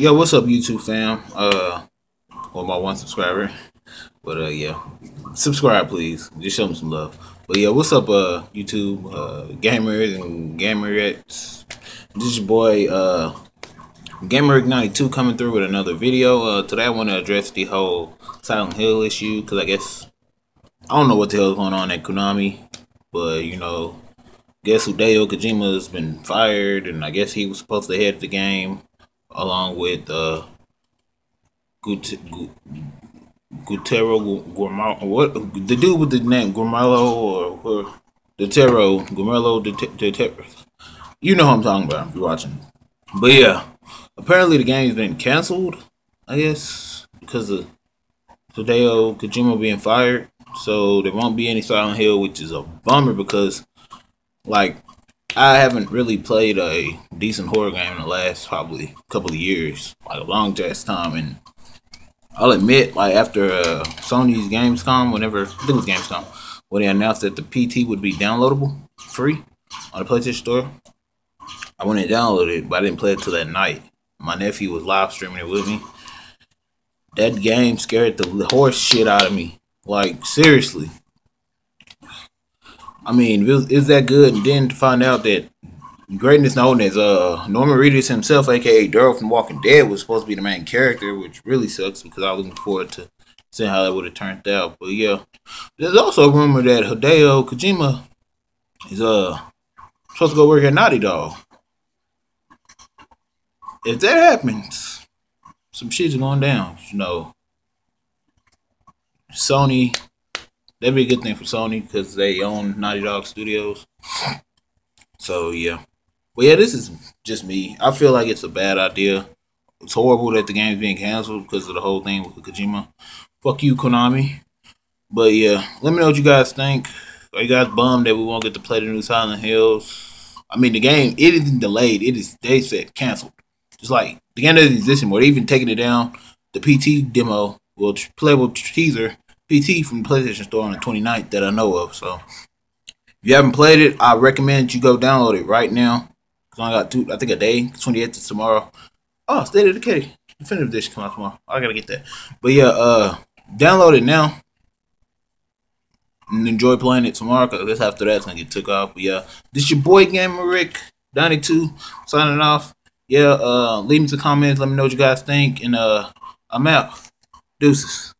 Yo, what's up, YouTube fam? Uh, well, my one subscriber, but uh, yeah, subscribe please. Just show me some love. But yeah, what's up, uh, YouTube uh, gamers and gamerettes? This is your boy, uh, Gamer Ignite 2 coming through with another video. Uh, today I want to address the whole Silent Hill issue because I guess I don't know what the hell is going on at Konami, but you know, guess who Hideo Kojima has been fired, and I guess he was supposed to head the game along with uh, Gut Gutero Guarmalo, what the dude with the name Guarmalo or, or Tero Guarmalo the you know who I'm talking about if you're watching. But yeah, apparently the game's been canceled. I guess because of Hideo Kojima being fired, so there won't be any Silent Hill, which is a bummer because like I haven't really played a decent horror game in the last probably couple of years, like a long ass time. And I'll admit, like after uh, Sony's Gamescom, whenever I think it was Gamescom, when they announced that the PT would be downloadable free on the PlayStation Store, I went and downloaded it, but I didn't play it till that night. My nephew was live streaming it with me. That game scared the horse shit out of me. Like seriously, I mean, is that good? And then to find out that greatness known as uh Norman Reedus himself, aka Daryl from Walking Dead, was supposed to be the main character, which really sucks because I was looking forward to seeing how that would have turned out. But yeah, there's also a rumor that Hideo Kojima is uh supposed to go work at Naughty Dog. If that happens, some shit's going down. You know, Sony that'd be a good thing for Sony because they own Naughty Dog Studios. So yeah, but yeah, this is just me. I feel like it's a bad idea. It's horrible that the game's being canceled because of the whole thing with Kojima. Fuck you, Konami. But yeah, let me know what you guys think. Are you guys bummed that we won't get to play the new Silent Hills? I mean, the game it isn't delayed. It is they said canceled. Just like the game doesn't exist anymore. They even taking it down. The PT demo, well, playable teaser PT from the PlayStation Store on the 29th that I know of. So if you haven't played it, I recommend you go download it right now. Cause I got two, I think a day, 28th to tomorrow. Oh, State of Decay Definitive Edition come out tomorrow. I gotta get that. But yeah, uh, download it now and enjoy playing it tomorrow. Cause I guess after that's gonna get took off. But yeah, this your boy Gamer Rick 92 signing off. Yeah, uh, leave me some comments. Let me know what you guys think, and uh, I'm out. Deuces.